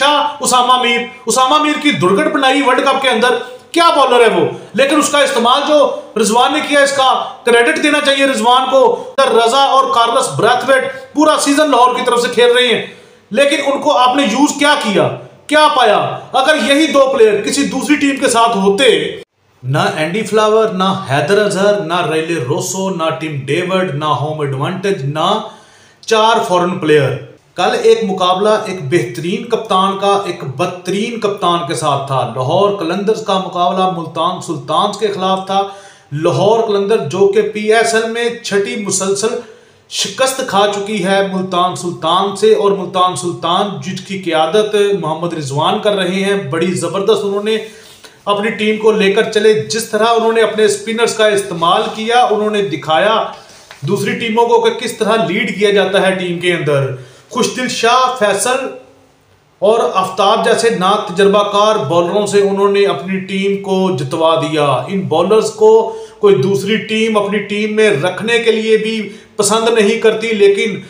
शाह, उसामा मीर। उसामा मीर की दुर्घट बनाई world cup के अंदर क्या बॉलर है वो? लेकिन उसका इस्तेमाल जो रिजवान ने किया, इसका क्रेडिट देना चाहिए रिजवान को। रजा और कार्लस ब्रैथवेट पूरा सीज़न लाहौर की तरफ़ से खेल रहे हैं। लेकिन उनको आपने यूज़ क्या किया? क्या पाया? अगर यही दो प्लेयर किसी दूसरी टीम के साथ होते, ना एंडी फ्लावर ना हैदर अजहर, ना रेले रोसो ना टीम डेविड ना होम एडवांटेज ना चार फॉरेन प्लेयर कल एक मुकाबला एक बेहतरीन कप्तान का, एक बदतरीन कप्तान के साथ था। लाहौर कलंदर्स का मुकाबला मुल्तान सुल्तान के खिलाफ था। लाहौर कलंदर जो कि पीएसएल में छठी मुसलसल शिकस्त खा चुकी है मुल्तान सुल्तान से और मुल्तान सुल्तान जिसकी क्यादत मोहम्मद रिजवान कर रहे हैं। बड़ी ज़बरदस्त उन्होंने अपनी टीम को लेकर चले। जिस तरह उन्होंने अपने स्पिनर्स का इस्तेमाल किया, उन्होंने दिखाया दूसरी टीमों को कि किस तरह लीड किया जाता है टीम के अंदर। खुशदिल शाह फैसल और आफ्ताब जैसे ना तजर्बाकार बॉलरों से उन्होंने अपनी टीम को जितवा दिया। इन बॉलर्स को कोई दूसरी टीम अपनी टीम में रखने के लिए भी पसंद नहीं करती, लेकिन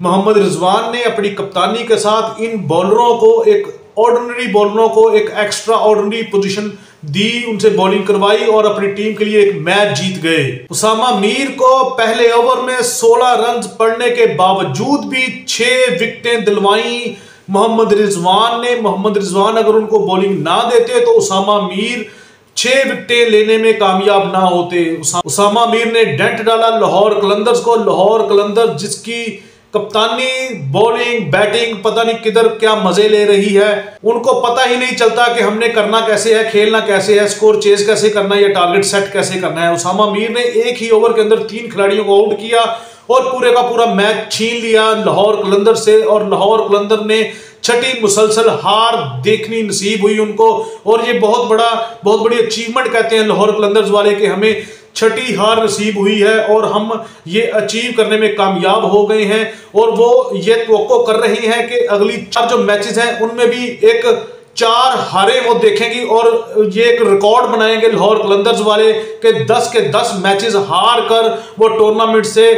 मोहम्मद रिजवान ने अपनी कप्तानी के साथ इन बॉलरों को एक ऑर्डनरी बॉलरों को एक एक्स्ट्रा ऑर्डनरी पोजीशन दी, उनसे बॉलिंग करवाई और अपनी टीम के लिए एक मैच जीत गए। उसामा मीर को पहले ओवर में 16 रन पड़ने के बावजूद भी छह विकेटें दिलवाई। मोहम्मद रिजवान ने, मोहम्मद रिजवान अगर उनको बॉलिंग ना देते तो उसामा मीर छह विकेटें लेने में कामयाब ना होते। उसामा मीर ने डेंट डाला लाहौर कलंदर्स को। लाहौर कलंदर जिसकी कप्तानी बॉलिंग बैटिंग पता नहीं किधर क्या मज़े ले रही है। उनको पता ही नहीं चलता कि हमने करना कैसे है, खेलना कैसे है स्कोर चेज कैसे करना है, या टारगेट सेट कैसे करना है। उसामा मीर ने एक ही ओवर के अंदर तीन खिलाड़ियों को आउट किया और पूरे का पूरा मैच छीन लिया लाहौर कलंदर से और लाहौर कलंदर ने छठी मुसलसल हार देखनी नसीब हुई उनको। और ये बहुत बड़ा, बहुत बड़ी अचीवमेंट कहते हैं लाहौर कलंदर्स वाले कि हमें छठी हार नसीब हुई है और हम ये अचीव करने में कामयाब हो गए हैं और वो ये तो कर रही हैं कि अगली चार जो मैचेस हैं, उनमें भी एक चार हारे वो देखेंगी और ये एक रिकॉर्ड बनाएँगे लाहौर कलंदर्स वाले के 10 के 10 मैचेस हार कर वो टूर्नामेंट से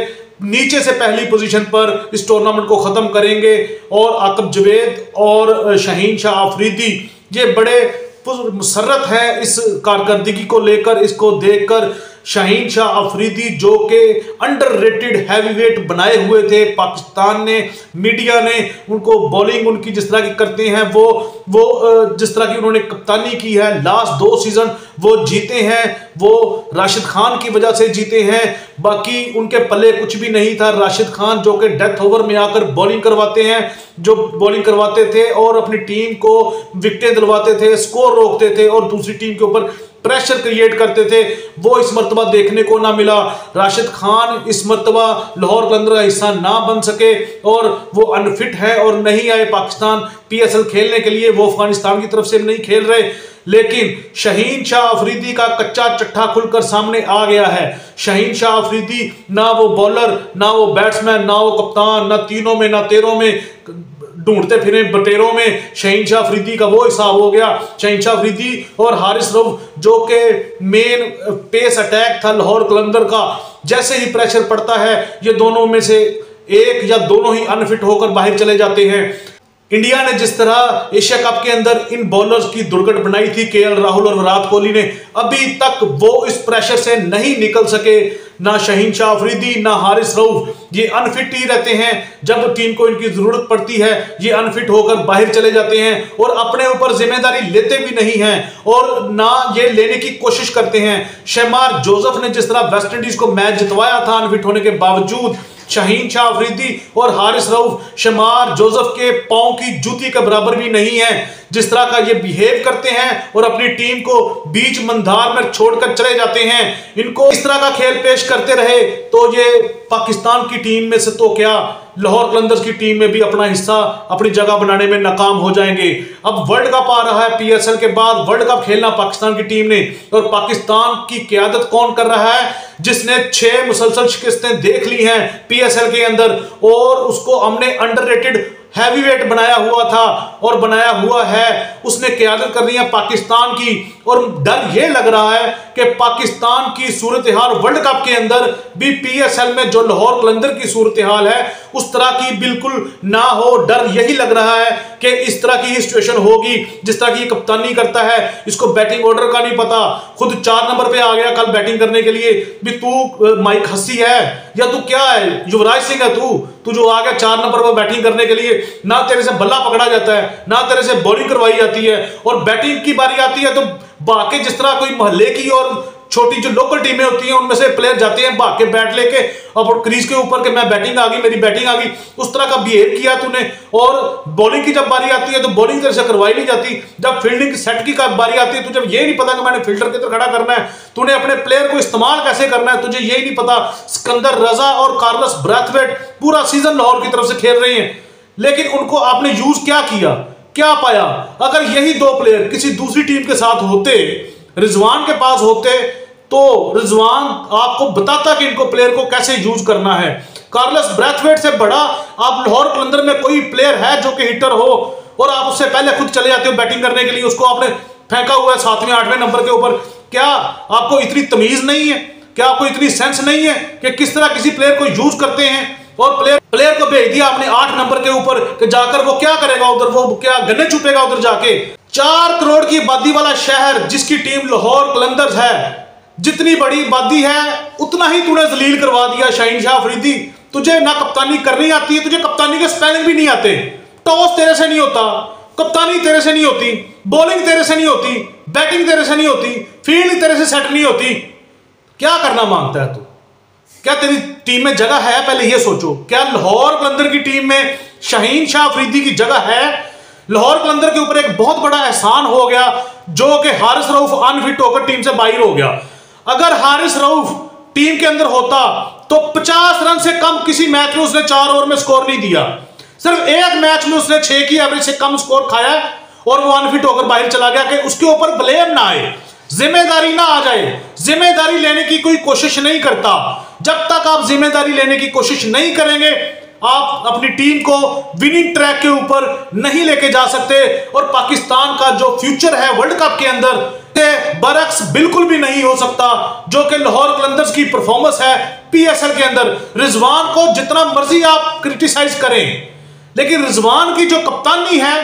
नीचे से पहली पोजीशन पर इस टूर्नामेंट को ख़त्म करेंगे और आकब जवेद और शहीन शाह आफरीदी, ये बड़े मुसरत है इस कारकर्दगी को लेकर, इसको देखकर। शाहीन शाह अफरीदी, जो कि अंडर रेटेड हैवी वेट बनाए हुए थे, पाकिस्तान ने, मीडिया ने, उनको बॉलिंग उनकी जिस तरह की करते हैं, वो वो जिस तरह की उन्होंने कप्तानी की है लास्ट दो सीज़न वो जीते हैं, वो राशिद खान की वजह से जीते हैं, बाकी उनके पल्ले कुछ भी नहीं था, राशिद खान जो कि डेथ ओवर में आकर बॉलिंग करवाते हैं, जो बॉलिंग करवाते थे और अपनी टीम को विकटें दिलवाते थे स्कोर रोकते थे और दूसरी टीम के ऊपर प्रेशर क्रिएट करते थे। वो इस मरतबा देखने को ना मिला। राशिद खान इस मरतबा लाहौर कलंदर का हिस्सा ना बन सके और वो अनफिट है और नहीं आए पाकिस्तान। पीएसएल खेलने के लिए वो अफ़गानिस्तान की तरफ़ से नहीं खेल रहे। लेकिन शहीन शाह अफरीदी का कच्चा चट्ठा खुलकर सामने आ गया है। शहीन शाह अफरीदी, ना वो बॉलर ना वो बैट्समैन ना वो कप्तान, ना तीनों में, ना तेरों में ढूंढते फिरे, बटेरों में शहीन शाह अफरीदी का वो हिसाब हो गया। शहीन शाह अफरीदी और हारिस रफ जो कि मेन पेस अटैक था लाहौर कलंदर का, जैसे ही प्रेशर पड़ता है, ये दोनों में से एक या दोनों ही अनफिट होकर बाहर चले जाते हैं। इंडिया ने जिस तरह एशिया कप के अंदर इन बॉलर्स की दुर्घट बनाई थी, के राहुल और विराट कोहली ने, अभी तक वो इस प्रेशर से नहीं निकल सके। ना शहीन शाह अफरीदी, ना हारिस रऊफ, ये अनफिट ही रहते हैं। जब टीम को इनकी ज़रूरत पड़ती है, ये अनफिट होकर बाहर चले जाते हैं और अपने ऊपर ज़िम्मेदारी लेते भी नहीं हैं और ना ये लेने की कोशिश करते हैं। शहमार जोसेफ ने जिस तरह वेस्ट इंडीज को मैच जितवाया था अनफिट होने के बावजूद, शहीन शाह अफरीदी और हारिस रऊफ शमार जोसेफ के पाओ की जूती के बराबर भी नहीं है। जिस तरह का ये बिहेव करते हैं और अपनी टीम को बीच मंदार में छोड़कर चले जाते हैं, इनको इस तरह का खेल पेश करते रहे तो ये पाकिस्तान की टीम में से तो क्या, लाहौर कलंदर्स की टीम में भी अपना हिस्सा, अपनी जगह बनाने में नाकाम हो जाएँगे। अब वर्ल्ड कप आ रहा है पीएसएल के बाद, वर्ल्ड कप खेलना पाकिस्तान की टीम ने, और पाकिस्तान की क्यादत कौन कर रहा है? जिसने छह मुसलसल शिकस्तें देख ली हैं पीएसएल के अंदर, और उसको हमने अंडररेटेड हैवी वेट बनाया हुआ था और बनाया हुआ है। उसने क्यादत कर रही है पाकिस्तान की। और डर ये लग रहा है कि पाकिस्तान की सूरत हाल वर्ल्ड कप के अंदर भी पीएसएल में जो लाहौर कलंदर की सूरत हाल है, उस तरह की बिल्कुल ना हो। डर यही लग रहा है कि इस तरह की ही सिचुएशन होगी, जिस तरह की कप्तानी करता है। इसको बैटिंग ऑर्डर का नहीं पता। खुद चार नंबर पे आ गया कल बैटिंग करने के लिए। भी तू माइक हस्सी है। या तू क्या है? युवराज सिंह है तू? तू जो आ गया चार नंबर पर बैटिंग करने के लिए ना तेरे से बल्ला पकड़ा जाता है, ना तेरे से बॉलिंग करवाई जाती है और बैटिंग की बारी आती है तो बाकी जिस तरह कोई मोहल्ले की और छोटी जो लोकल टीमें होती हैं, उनमें से प्लेयर जाते हैं, भाग के बैट लेके, और क्रीज के ऊपर के मैं बैटिंग आ गई, मेरी बैटिंग आ गई। उस तरह का बिहेव किया तूने, और बॉलिंग की जब बारी आती है तो बॉलिंग तेरे से करवाई नहीं जाती। जब फील्डिंग सेट की बारी आती है तुझे ये नहीं पता कि मैंने फील्डर किधर खड़ा करना है, तूने अपने प्लेयर को इस्तेमाल कैसे करना है, तुझे यही नहीं पता। सिकंदर रजा और कार्लस ब्रैथवेट पूरा सीज़न लाहौर की तरफ़ से खेल रहे हैं। लेकिन उनको आपने यूज़ क्या किया? क्या पाया? अगर यही दो प्लेयर किसी दूसरी टीम के साथ होते, रिजवान के पास होते तो रिजवान आपको बताता कि इनको प्लेयर को कैसे यूज़ करना है। कार्लस ब्रैथवेट से बड़ा, आप लाहौर कलंदर में कोई प्लेयर है जो कि हिटर हो और आप उससे पहले खुद चले जाते हो बैटिंग करने के लिए, उसको आपने फेंका हुआ है सातवें, आठवें नंबर के ऊपर। क्या आपको इतनी तमीज नहीं है? क्या आपको इतनी सेंस नहीं है कि किस तरह किसी प्लेयर को यूज़ करते हैं? और प्लेयर प्लेयर को भेज दिया आपने आठ नंबर के ऊपर जाकर वो क्या करेगा उधर, वो क्या गन्ने छुपेगा उधर जाके। चार करोड़ की आबादी वाला शहर जिसकी टीम लाहौर कलंदर है जितनी बड़ी आबादी है, उतना ही तूने जलील करवा दिया शाहीन शाह अफरीदी। तुझे ना कप्तानी करनी आती है तुझे कप्तानी के स्पेलिंग भी नहीं आते। टॉस तेरे से नहीं होता, कप्तानी तेरे से नहीं होती बॉलिंग तेरे से नहीं होती बैटिंग तेरे से नहीं होती फ़ील्ड तेरे से सेट नहीं होती। क्या करना माँगता है तू? क्या तेरी टीम में जगह है? पहले ये सोचो। क्या लाहौर कलंदर की टीम में शाहीन शाह अफरीदी की जगह है? लाहौर कलंदर के ऊपर एक बहुत बड़ा एहसान हो गया, जो कि हारिस रऊफ अनफिट होकर टीम से बाहर हो गया। अगर हारिस रऊफ टीम के अंदर होता तो 50 रन से कम किसी मैच में उसने चार ओवर में स्कोर नहीं दिया। सिर्फ़ एक मैच में उसने छह की एवरेज से कम स्कोर खाया और वो अनफिट होकर बाहर चला गया कि उसके ऊपर ब्लेम ना आए, ज़िम्मेदारी ना आ जाए। ज़िम्मेदारी लेने की कोई कोशिश नहीं करता। जब तक आप ज़िम्मेदारी लेने की कोशिश नहीं करेंगे आप अपनी टीम को विनिंग ट्रैक के ऊपर नहीं लेके जा सकते। और पाकिस्तान का जो फ्यूचर है वर्ल्ड कप के अंदर बरक्स बिल्कुल भी नहीं हो सकता, जो कि लाहौर कलंदर्स की परफॉर्मेंस है पीएसएल के अंदर। रिजवान को जितना मर्ज़ी आप क्रिटिसाइज करें, लेकिन रिजवान की जो कप्तानी है,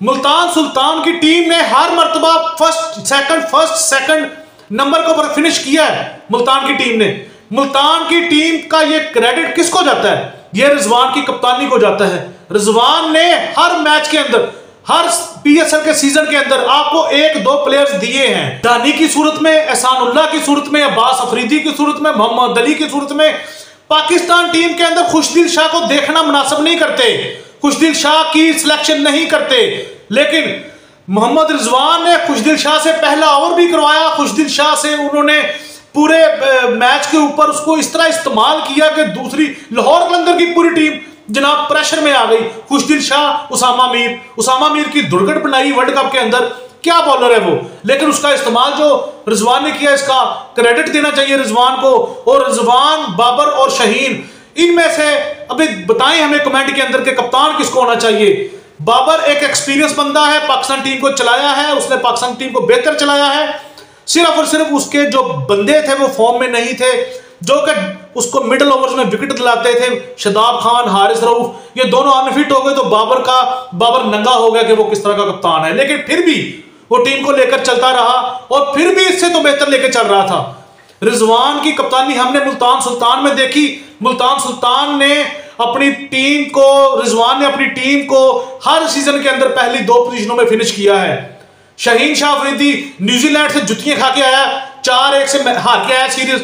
मुल्तान सुल्तान की टीम ने हर मरतबा first second first second number के ऊपर फिनिश किया है मुल्तान की टीम ने। मुल्तान की टीम का ये क्रेडिट किसको जाता है? ये रिजवान की कप्तानी को जाता है। रिजवान ने हर मैच के अंदर, हर पीएसएल के सीज़न के अंदर आपको एक दो प्लेयर्स दिए हैं। दानी की सूरत में, एहसानुल्लाह की सूरत में, अब्बास अफरीदी की सूरत में, मोहम्मद अली की सूरत में, पाकिस्तान टीम के अंदर खुशदिल शाह को देखना मुनासिब नहीं करते। खुशदिल शाह की सिलेक्शन नहीं करते। लेकिन मोहम्मद रिजवान ने खुशदिल शाह से पहला ओवर भी करवाया। खुशदिल शाह से उन्होंने पूरे मैच के ऊपर उसको इस तरह इस्तेमाल किया कि दूसरी लाहौर कलंदर की पूरी टीम जनाब प्रेशर में आ गई। खुशदिल शाह, उसामा मीर। उसामा मीर की दुर्घट बनाई वर्ल्ड कप के अंदर, क्या बॉलर है वो? लेकिन उसका इस्तेमाल जो रिजवान ने किया, इसका क्रेडिट देना चाहिए रिजवान को। और रिजवान, बाबर और शहीन, इनमें से, अभी बताएँ हमें कमेंट के अंदर के कप्तान किसको होना चाहिए। बाबर एक एक्सपीरियंस बंदा है, पाकिस्तान टीम को चलाया है, उसने पाकिस्तान टीम को बेहतर चलाया है। सिर्फ़ और सिर्फ़ उसके जो बंदे थे, वो फॉर्म में नहीं थे, जो कि उसको मिडल ओवर्स में विकेट दिलाते थे, शदाब खान, हारिस रऊफ, ये दोनों अनफिट हो गए तो बाबर का, बाबर नंगा हो गया कि वो किस तरह का कप्तान है। लेकिन फिर भी वो टीम को लेकर चलता रहा और फिर भी इससे तो बेहतर लेकर चल रहा था। रिजवान की कप्तानी हमने मुल्तान सुल्तान में देखी। मुल्तान सुल्तान ने अपनी टीम को, रिजवान ने अपनी टीम को हर सीज़न के अंदर पहली दो पोजीशनों में फिनिश किया है। शहीन शाह अफरीदी न्यूजीलैंड से जुतियाँ खा के आया, चार एक से हार के आया सीरीज़।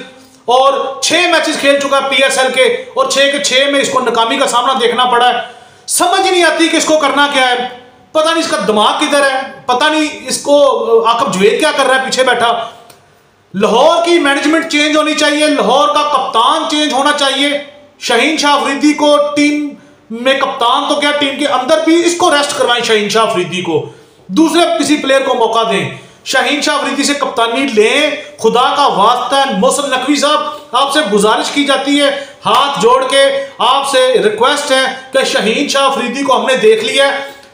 और छह मैचेस खेल चुका है पीएसएल के, और छह के छह में इसको नाकामी का सामना देखना पड़ा है। समझ नहीं आती कि इसको करना क्या है। पता नहीं इसका दिमाग किधर है। पता नहीं इसको आकब जुवेद क्या कर रहा है पीछे बैठा। लाहौर की मैनेजमेंट चेंज होनी चाहिए। लाहौर का कप्तान चेंज होना चाहिए। शहीन शाह अफरीदी को टीम में कप्तान तो क्या टीम के अंदर भी इसको रेस्ट करवाएँ शहीन शाह अफरीदी को। दूसरे किसी प्लेयर को मौका दें। शाहीन शाह अफरीदी से कप्तानी लें। खुदा का वास्ता है। मौसम नकवी साहब, आपसे गुजारिश की जाती है। हाथ जोड़ के आपसे रिक्वेस्ट है कि शहीन शाह अफरीदी को हमने देख लिया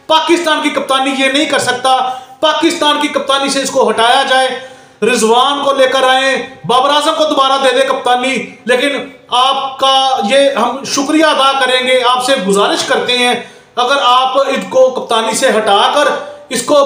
पाकिस्तान की कप्तानी ये नहीं कर सकता। पाकिस्तान की कप्तानी से इसको हटाया जाए। रिजवान को लेकर आए। बाबर आज़म को दोबारा दे दे कप्तानी। लेकिन आपका ये हम शुक्रिया अदा करेंगे। आपसे गुजारिश करते हैं। अगर आप इसको कप्तानी से हटाकर इसको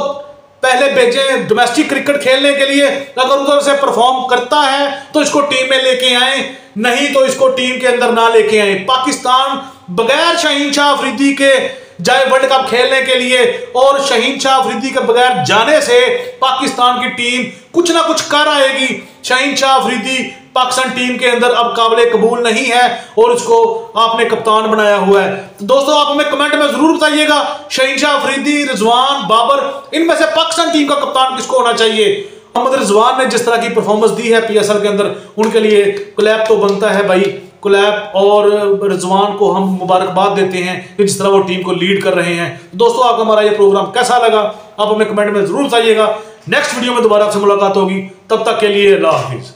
पहले भेजें डोमेस्टिक क्रिकेट खेलने के लिए। अगर उधर से परफॉर्म करता है तो इसको टीम में लेके आए। नहीं तो इसको टीम के अंदर ना लेके आए। पाकिस्तान बगैर शहीन शाह अफरीदी के जाए वर्ल्ड कप खेलने के लिए, और शहीन शाह अफरीदी के बगैर जाने से पाकिस्तान की टीम कुछ ना कुछ कर आएगी। शहीन शाह अफरीदी पाकिस्तान टीम के अंदर अब काबिल कबूल नहीं है और उसको आपने कप्तान बनाया हुआ है। तो दोस्तों, आप हमें कमेंट में ज़रूर बताइएगा शहीन शाह अफरीदी, रिजवान, बाबर, इनमें से पाकिस्तान टीम का कप्तान किसको होना चाहिए? मोहम्मद रिजवान ने जिस तरह की परफॉर्मेंस दी है पीएसएल के अंदर, उनके लिए क्लैप तो बनता है भाई। क्लैप और रिजवान को हम मुबारकबाद देते हैं कि जिस तरह वो टीम को लीड कर रहे हैं। दोस्तों, आपको हमारा ये प्रोग्राम कैसा लगा? आप हमें कमेंट में ज़रूर बताइएगा। नेक्स्ट वीडियो में दोबारा आपसे मुलाकात होगी। तब तक के लिए अल्लाह हाफिज़।